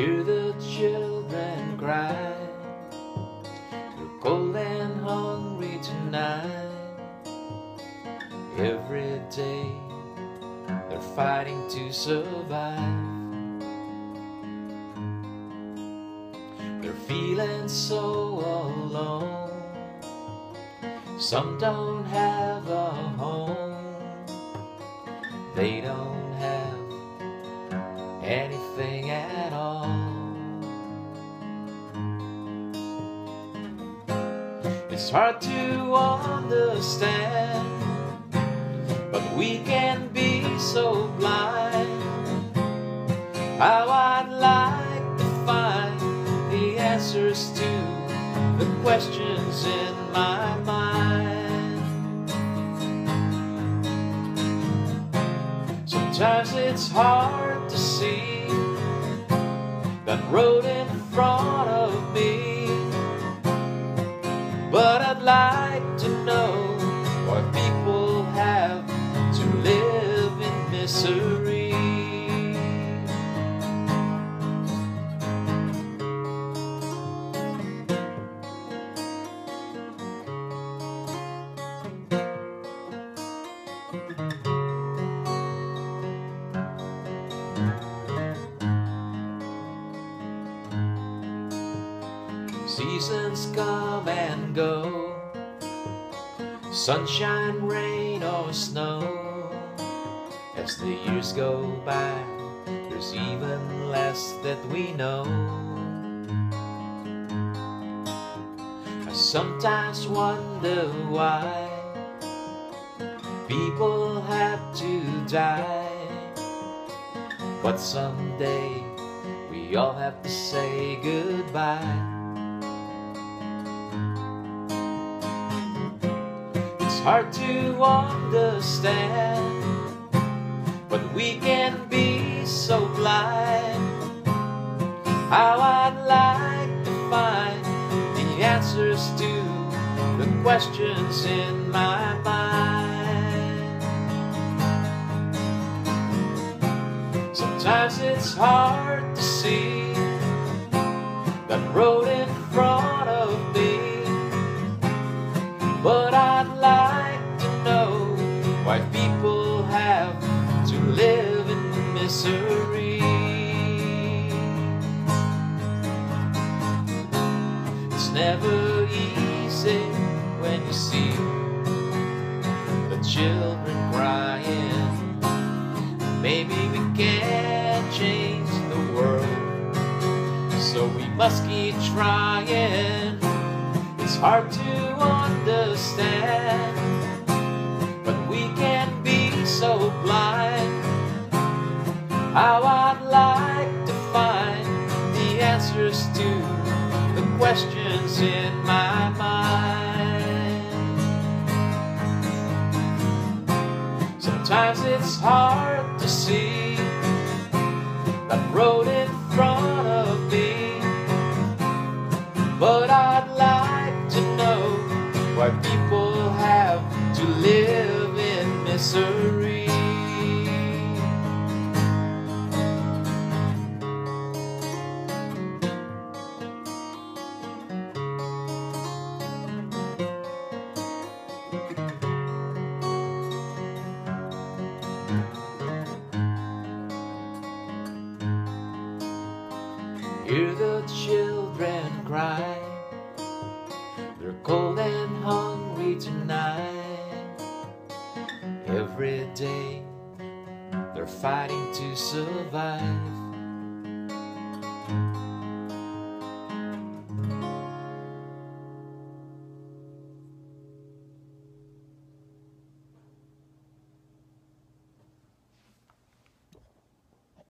Hear the children cry. We're cold and hungry tonight. Every day they're fighting to survive. They're feeling so alone. Some don't have a home. They don't have anything It's hard to understand, but we can be so blind. How I'd like to find the answers to the questions in my mind. Sometimes it's hard to see that road in front of me. But I'd like to know Seasons come and go, sunshine, rain, or snow. As the years go by, there's even less that we know. I sometimes wonder why people have to die, but someday we all have to say goodbye. It's hard to understand, but we can be so blind. How I'd like to find the answers to the questions in my mind. Sometimes it's hard to see that road have to live in misery. It's never easy when you see the children crying. Maybe we can't change the world, so we must keep trying. It's hard to understand, How I'd like to find the answers to the questions in my mind. Sometimes it's hard to see that road in front of me, but I'd like to know why people have to live in misery. The children cry. They're cold and hungry tonight. Every day they're fighting to survive.